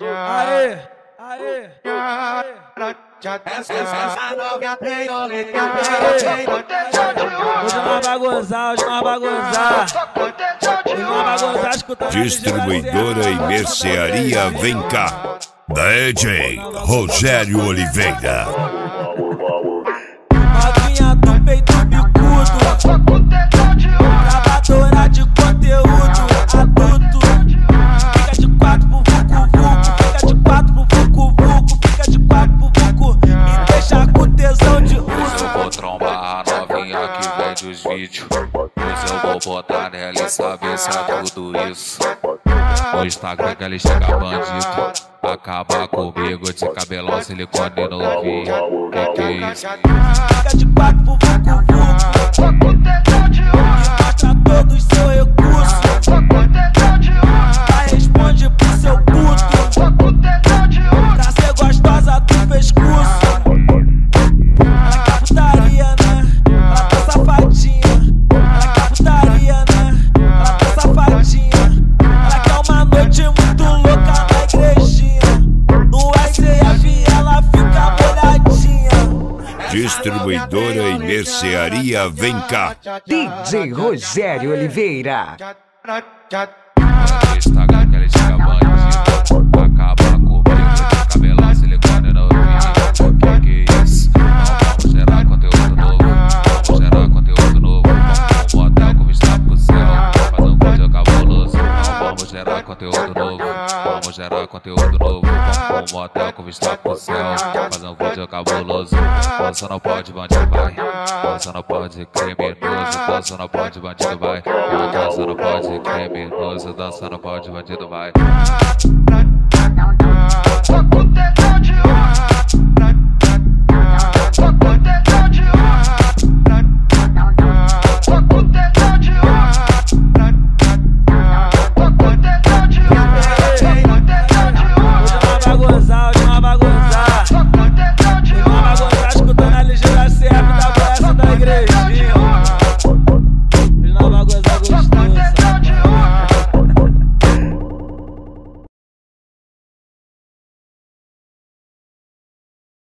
Aê, aê, aê. Essa novinha tem oleta, Hoje nós vai gozar, hoje nós vai gozar. Hoje nós vai gozar escutando Distribuidora e mercearia Vem Cá. DJ Rogério Oliveira. Os vídeos. Pois eu vou botar nela e saber se é tudo isso. No Instagram que chega bandido. Acaba comigo de cabelão, silicone no ouvido. Que que é isso? Distribuidora e mercearia Vem Cá. DJ Rogério Oliveira. Instagram. Acaba comigo cabelão, silicone ouvido. Que que é isso? Vamos gerar conteúdo novo. Vamos gerar conteúdo novo. Vamos motel com vista pro céu. Fazer um vídeo cabuloso. Vamos gerar conteúdo novo. Vamos gerar conteúdo novo. Vamos um motel com vista pro céu. Fazer um vídeo cabuloso. Dança não pode, bandido vai. Dança não pode, criminoso. Dança não pode, bandido vai. Dança não pode, criminoso. Dança não pode, bandido vai.